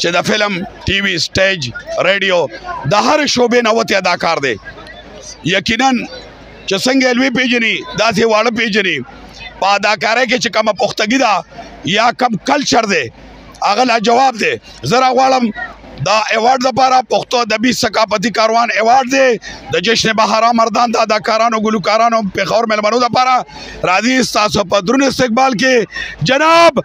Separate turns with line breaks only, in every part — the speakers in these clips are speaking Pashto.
چې
د
فلم ټي وي سټیج رادیو د هر شوبې نه وتی ادا کار دی یقینا چې څنګه لوی پیجنې داسې واړه پیجنې په اداکارۍ کې چې کوم پختګی دا یا کم کلچر دی هغه لا جواب دی زرا غواړم دا ایوارډ لپاره پښتو ادبي ثقافتي کاروان ایوارډ دی د جشن بهارا مردان د اداکارانو ګلوکارانو پیښور ملمنو لپاره راځي تاسو په درنو استقبال کې جناب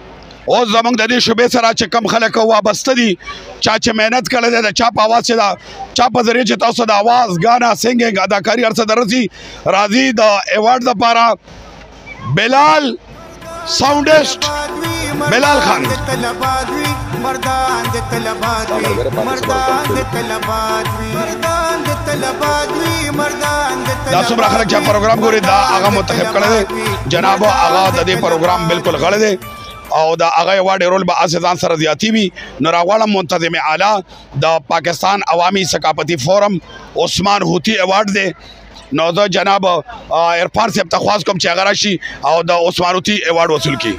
او زمونږ د دې شوبې سره چې کم خلک وابسته دي چا چې مهنت کړی دی د چا په اواز چې دا چا په ذریعه چې تاسو د اواز غانا سنگینګ اداکاری ارڅ درځي راځي د ایوارډ لپاره بلال ساوندست بلال خان
مردان د طلبات وی مردان د طلبات وی مردان د طلبات وی مردان د طلبات
دا څومره خلک چې پروګرام ګوري دا هغه متخب کړي جناب هغه د دې پروګرام بالکل غړ دی او دا هغه وړ رول به اساسان سره زیاتی وي نو راغواړم منتظم اعلی د پاکستان عوامي ثقافتي فورم عثمان هوتی ایوارډ دی نو دا جناب ایرپار صاحب ته خواست کوم چې هغه راشي او د عثمان هوتی ایوارډ وصول کړي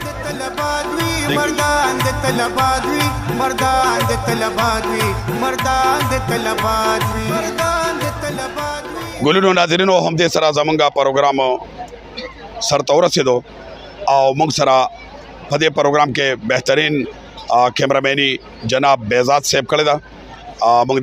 مردان د طلبات وی مردان د طلبات وی مردان د طلبات وی مردان د طلبات
ګلونو ناظرینو هم دې سره زمونږه پروګرام سرته ورسېدو او موږ سره په دې پروګرام کې بهترین کیمرامینی جناب بیزاد صاحب کړی دا موږ